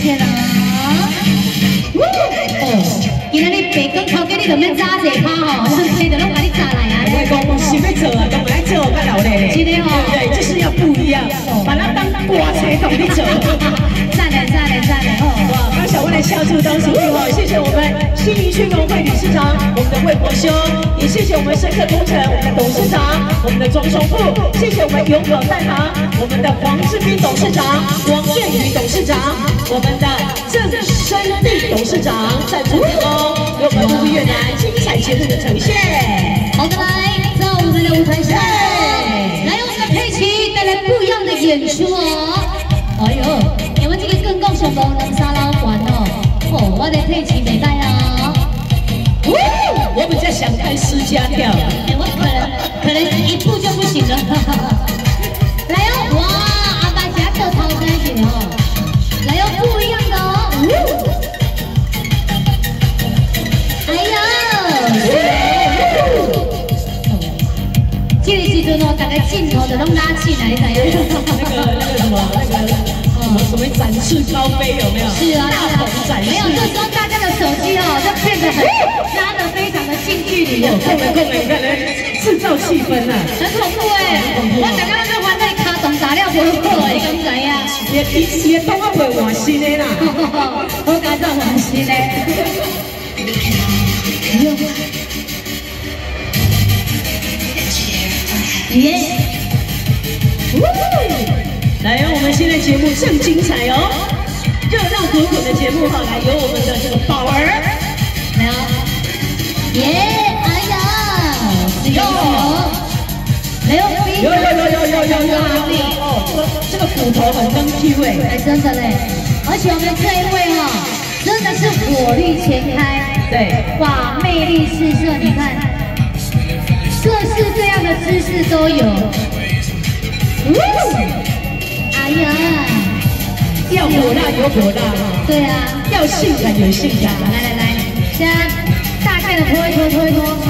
谢啦。哦，今仔日白光头家你就免早坐趴吼，顺便就拢把你扎来啊。我讲我想要做啊，都来做个老嘞。今天哦，对，就是要不一样，把它当挂车同你走。赞嘞赞嘞赞嘞哦！哇，刚小问的孝助当属哦，谢谢我新民区农会理事长，我们的魏国兄，也谢谢我们深刻工程我们的董事长，我们的庄雄富，谢谢我们永保蛋行，我们的黄志斌董事长，王建宇董事长，我们的郑生地董事长赞助提供，给我们陆越南精彩节目的呈现。好的，来到我们的舞台上，来我们的佩奇带来不一样的演出哦。哎呦，你们这个更够上无能沙捞馆哦。哦，我的佩奇没带啊。私家跳，哎，我可能可能一步就不行了。来哦，哇，阿爸夹着头开心哦。来哦，不一样的哦。哎呦！这个时阵哦，大家镜头就拢拉起来，你知影？那个那个什么那个什么什么展翅高飞有没有？是啊，大鹏展翅。没有，这时候大家的手机哦，就变得很够了够了，看来制造气氛啊，很恐怖哎！我刚刚在玩那卡通打料不好哎，你敢知影？也也也当我袂换新的啦。我感觉换新的。耶！呜来，我们现在节目正精彩哦，热闹滚滚的节目哈，来有我们的这个宝儿，来哦！耶！有？有有有有有有有哦，这个骨头很跟 Q 哎，哎，真的嘞！而且我们这一位哈，真的是火力全开，对，哇，魅力四射，你看，各式各样的姿势都有。呜哎呀，要火辣有火辣哈，对啊，要性感有性感，来来来，先大概的拖一拖，拖一拖。